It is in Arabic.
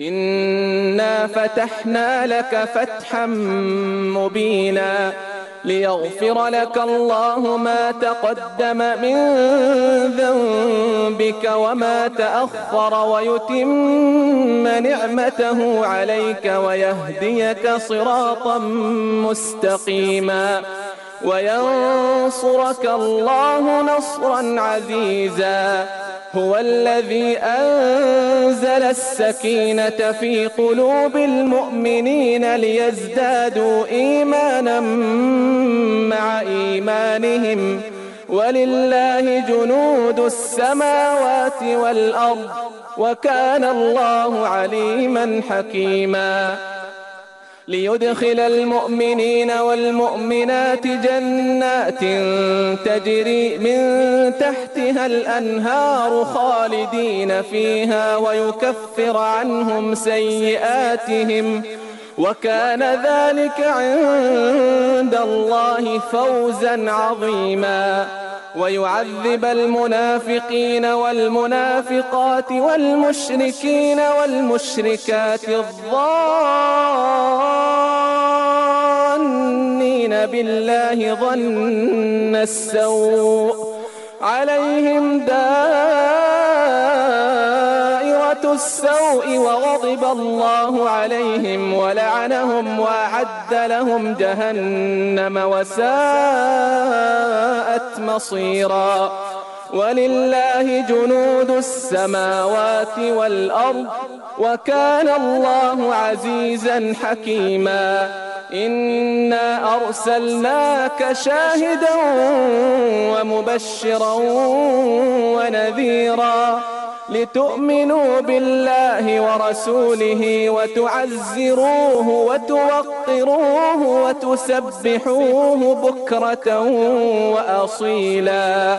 إنا فتحنا لك فتحا مبينا ليغفر لك الله ما تقدم من ذنبك وما تأخر ويتم نعمته عليك ويهديك صراطا مستقيما وينصرك الله نصرا عزيزا هو الذي أنزل السكينة في قلوب المؤمنين ليزدادوا إيمانا مع إيمانهم. ولله جنود السماوات والأرض وكان الله عليما حكيما. ليدخل المؤمنين والمؤمنات جنات تجري من تحتها الأنهار خالدين فيها ويكفر عنهم سيئاتهم وكان ذلك عند الله فوزا عظيما. ويعذب المنافقين والمنافقات والمشركين والمشركات الظانين بالله ظن السوء. عليهم دائرة السوء وغضب الله عليهم ولعنهم وأعد لهم جهنم وساءت مصيرا. ولله جنود السماوات والأرض وكان الله عزيزا حكيما. إنا أرسلناك شاهدا ومبشرا ونذيرا لتؤمنوا بالله ورسوله وتعزروه وتوقروه وتسبحوه بكرة وأصيلا